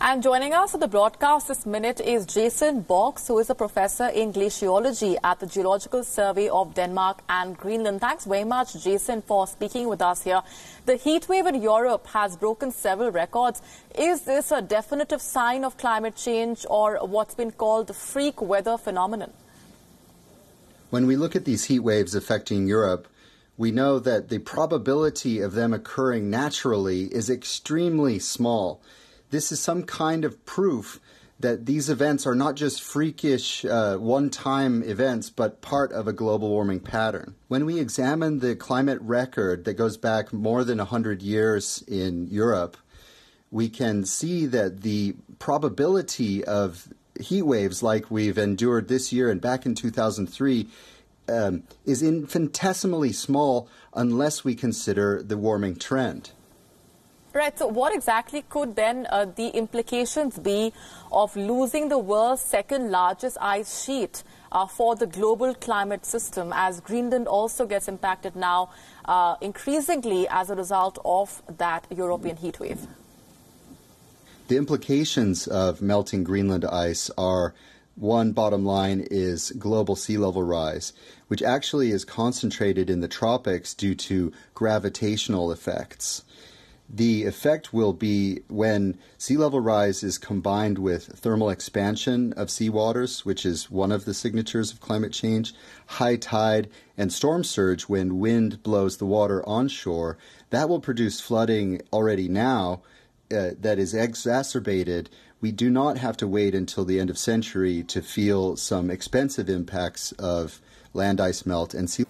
And joining us for the broadcast this minute is Jason Box, who is a professor in glaciology at the Geological Survey of Denmark and Greenland. Thanks very much, Jason, for speaking with us here. The heat wave in Europe has broken several records. Is this a definitive sign of climate change or what's been called the freak weather phenomenon? When we look at these heat waves affecting Europe, we know that the probability of them occurring naturally is extremely small this is some kind of proof that these events are not just freakish uh, one time events, but part of a global warming pattern. When we examine the climate record that goes back more than 100 years in Europe, we can see that the probability of heat waves like we've endured this year and back in 2003 um, is infinitesimally small unless we consider the warming trend. Right. So, what exactly could then uh, the implications be of losing the world's second largest ice sheet uh, for the global climate system as Greenland also gets impacted now uh, increasingly as a result of that European heat wave? The implications of melting Greenland ice are one bottom line is global sea level rise, which actually is concentrated in the tropics due to gravitational effects the effect will be when sea level rise is combined with thermal expansion of seawaters, which is one of the signatures of climate change, high tide, and storm surge when wind blows the water onshore. That will produce flooding already now uh, that is exacerbated. We do not have to wait until the end of century to feel some expensive impacts of land ice melt and sea.